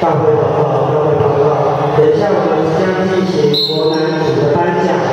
大会报告，大会报告。等一下我们将进行国南组的颁奖。